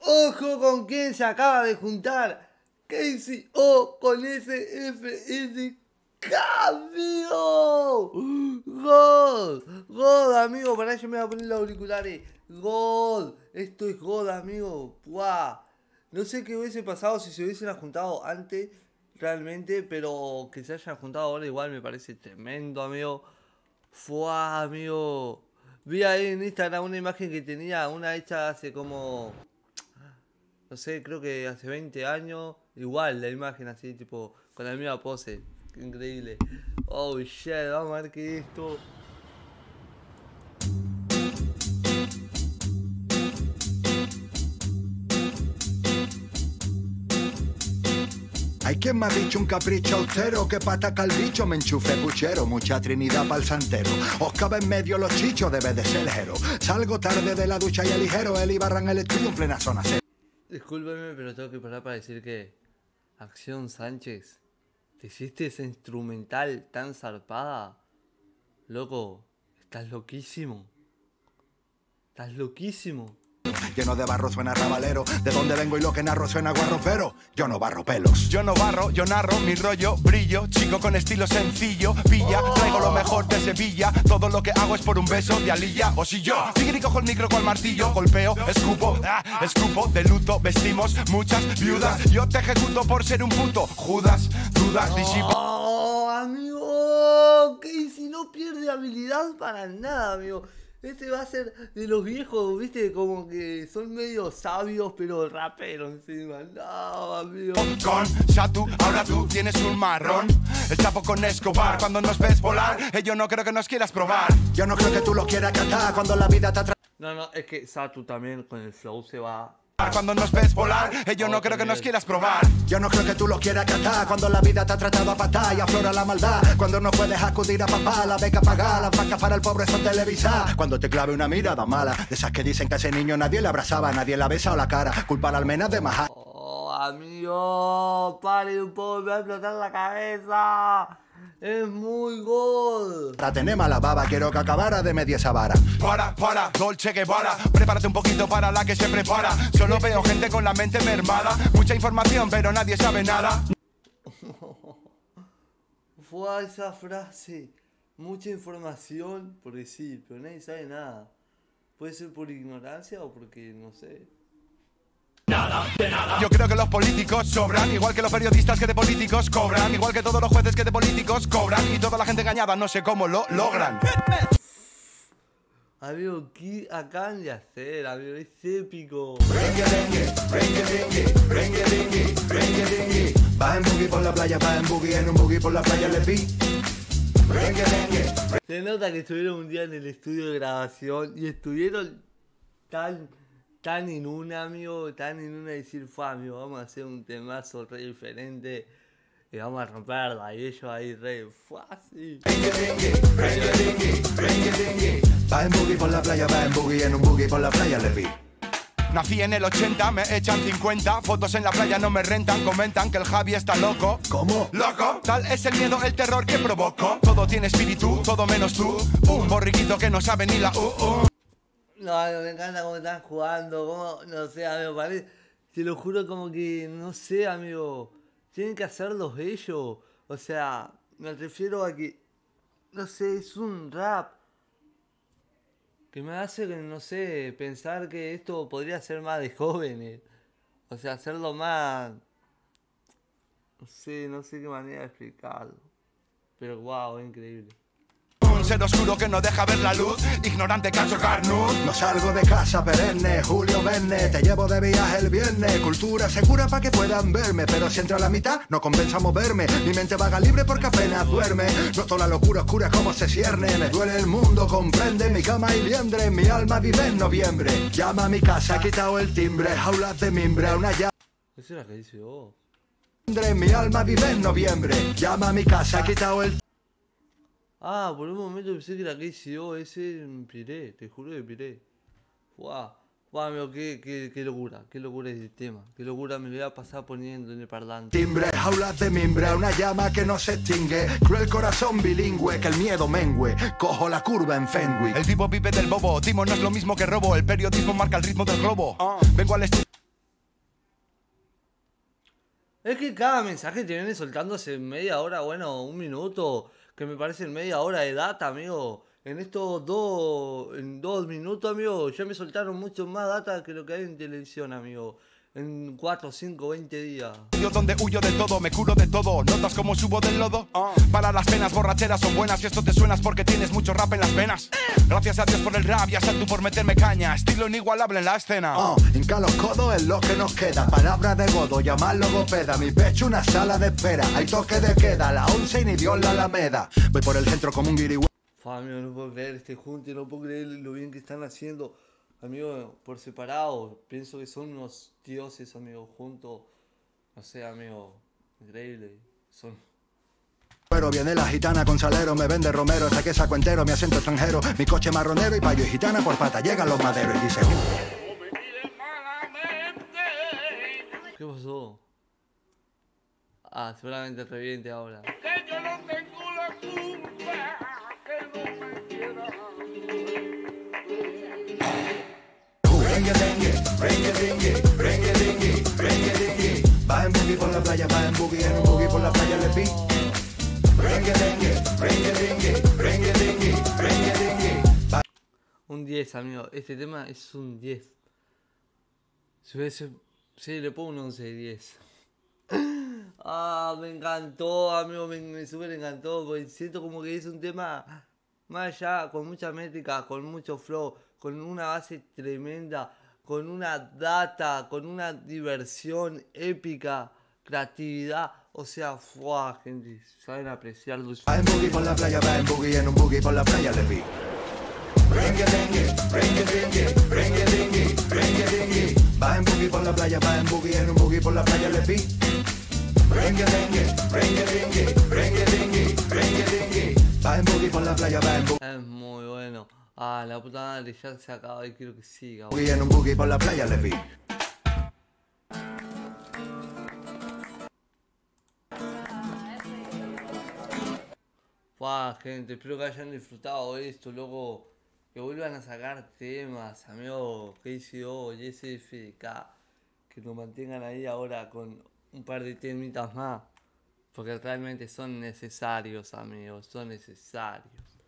Ojo con quién se acaba de juntar. Casey O con SFS amigo. God, God, amigo. Para eso me voy a poner los auriculares. God, esto es God, amigo. Buah. No sé qué hubiese pasado si se hubiesen juntado antes, realmente, pero que se hayan juntado ahora igual me parece tremendo, amigo. Fuah, amigo. Vi ahí en Instagram una imagen que tenía, una hecha hace como, no sé, creo que hace 20 años. Igual la imagen así, tipo, con la misma pose. Increíble. Oh shit, vamos a ver qué es esto. Hay quien me ha dicho un capricho austero que pataca el bicho me enchufe puchero, mucha trinidad pa'l santero. Os cabe en medio los chichos, debe de ser ligero. Salgo tarde de la ducha y ligero, el Ibarra en el estudio en plena zona C. Discúlpeme, pero tengo que parar para decir que Acción Sánchez, ¿te hiciste ese instrumental tan zarpada? Loco, estás loquísimo. Estás loquísimo. Lleno de barro suena rabalero. De dónde vengo y lo que narro suena guarro, pero yo no barro pelos. Yo no barro, yo narro mi rollo, brillo, chico con estilo sencillo, pilla, traigo lo mejor de Sevilla, todo lo que hago es por un beso de alilla, o si yo, y cojo el micro con martillo, golpeo, escupo, ah, escupo, de luto, vestimos muchas viudas, yo te ejecuto por ser un puto, Judas, dudas, disipo. Oh, amigo, si no pierde habilidad para nada, amigo. Este va a ser de los viejos, viste, como que son medio sabios, pero raperos encima. No, amigo. Con Satu, ahora tú tienes un marrón. El chapo con Escobar, cuando nos ves volar, eh, yo no creo que nos quieras probar. Yo no creo que tú lo quieras catar cuando la vida te atrapa. No, no, es que Satu también con el flow se va cuando nos ves volar, eh, yo no creo que nos quieras probar. Yo no creo que tú lo quieras catar cuando la vida te ha tratado a patar y aflora la maldad. Cuando no puedes acudir a papá, la beca pagar, las vacas para el pobre son televisar. Cuando te clave una mirada mala, de esas que dicen que a ese niño nadie le abrazaba, nadie la besa o la cara, culpar al menos de majar. Oh, amigo, pare un poco, me va a explotar la cabeza. Es muy gol. La tenemos la baba, quiero que acabara de media esa vara. Para, para, Dolce Guevara, prepárate un poquito para la que se prepara. Solo veo gente con la mente mermada, mucha información pero nadie sabe nada. Fue esa frase, mucha información por decir, pero nadie sabe nada. Puede ser por ignorancia o porque no sé. Nada, de nada. Yo creo que los políticos sobran, igual que los periodistas que de políticos cobran, igual que todos los jueces que de políticos cobran, y toda la gente engañada no sé cómo lo logran. Amigo, ¿qué acaban de hacer? Amigo, es épico. Va en boogie por la playa, va en boogie, en un boogie por la playa le vi. Se nota que estuvieron un día en el estudio de grabación y estuvieron tan tan en una, amigo, tan en una decir, fue amigo, vamos a hacer un temazo re diferente y vamos a romperla. Y ellos ahí re fácil. Va en boogie por la playa, va en boogie, en un boogie por la playa le vi. Nací en el 80, me echan 50 Fotos en la playa no me rentan Comentan que el Javi está loco ¿Cómo? ¿Loco? Tal es el miedo, el terror que provoco Todo tiene espíritu, todo menos tú Un borriquito que no sabe ni la uh, uh. No, me encanta cómo están jugando, cómo, no sé, amigo, parece, te lo juro como que, no sé, amigo, tienen que hacerlos ellos. O sea, me refiero a que, no sé, es un rap que me hace, no sé, pensar que esto podría ser más de jóvenes. O sea, hacerlo más, no sé, no sé qué manera de explicarlo. Pero wow, increíble ser oscuro que no deja ver la luz, ignorante cacho carnú. No salgo de casa perenne, Julio Verne, te llevo de viaje el viernes, cultura segura para que puedan verme, pero si entra a la mitad no compensa moverme, mi mente vaga libre porque apenas duerme, noto la locura oscura como se cierne, me duele el mundo, comprende, mi cama y liendre, mi alma vive en noviembre, llama a mi casa, ha quitado el timbre, jaulas de mimbre, una llave. Esa es la que dice vos. Mi alma vive en noviembre, llama a mi casa, ha quitado el Ah, por un momento pensé que era KCO, ese piré, te juro que piré. Guau, guau, amigo, qué, qué, qué, locura, qué locura ese tema, qué locura me lo voy a pasar poniendo en el parlante. Timbre, jaulas de mimbre, una llama que no se extingue, cruel corazón bilingüe, que el miedo mengue, cojo la curva en Fenwick. El tipo pipe del bobo, Timo no es lo mismo que robo, el periodismo marca el ritmo del globo. Uh. Vengo al Es que cada mensaje te viene soltando hace media hora, bueno, un minuto, que me parece media hora de data, amigo. En estos dos, en dos minutos, amigo, ya me soltaron mucho más data que lo que hay en televisión, amigo. En 4, 5, 20 días. Yo donde huyo de todo, me curo de todo. ¿Notas cómo subo del lodo? Para las penas borracheras son buenas y esto te suenas porque tienes mucho rap en las venas. Gracias a Dios por el rap y a tú por meterme caña. Estilo inigualable en la escena. Oh, hinca los codos es lo que nos queda. Palabra de godo, llamar logopeda. Mi pecho una sala de espera. Hay toque de queda, la once y ni Dios la alameda. Voy por el centro como un guirigüe. Fa, amigo, no puedo creer este junte, no puedo creer lo bien que están haciendo. Amigo, por separado, pienso que son unos dioses, amigo, juntos. No sé, amigo, increíble. Son. Pero viene la gitana con salero, me vende romero, saque saco entero, mi acento extranjero, mi coche marronero y payo y gitana por pata, llegan los maderos y dice... ¿Qué pasó? Ah, seguramente reviente ahora. que yo no tengo 10, amigo. Este tema es un 10. Si hubiese. Sí, le pongo un 11 de 10. Ah, me encantó, amigo. Me, me súper encantó. Porque siento como que es un tema más allá, con mucha métrica, con mucho flow, con una base tremenda, con una data, con una diversión épica, creatividad. O sea, fuah, gente. Saben apreciarlo. Va en boogie por la playa, va en boogie, en un boogie por la playa le vi. Va en boogie por la playa, va en boogie, en un boogie por la playa le vi. Rengue, dengue, rengue, dengue, rengue, dengue, rengue, dengue. Va en boogie por la playa, va en boogie, Es muy bueno. Ah, la puta madre, ya se acaba y quiero que siga. en un boogie por la playa le vi. Buah, gente, espero que hayan disfrutado esto, loco. Que vuelvan a sacar temas, amigo. KCO, YSFK. Que nos mantengan ahí ahora con un par de temitas más. Porque realmente son necesarios, amigos. Son necesarios.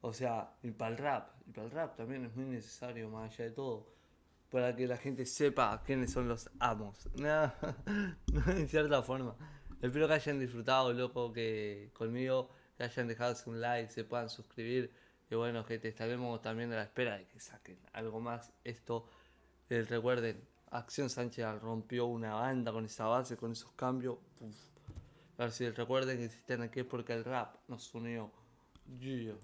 O sea, y para el rap. Y para el rap también es muy necesario, más allá de todo. Para que la gente sepa quiénes son los amos. En cierta forma. Espero que hayan disfrutado, loco, que conmigo, que hayan dejado un like, se puedan suscribir. Y bueno, gente, estaremos también a la espera de que saquen algo más. Esto, eh, recuerden, Acción Sánchez rompió una banda con esa base, con esos cambios. A ver si recuerden que existen aquí es porque el rap nos unió.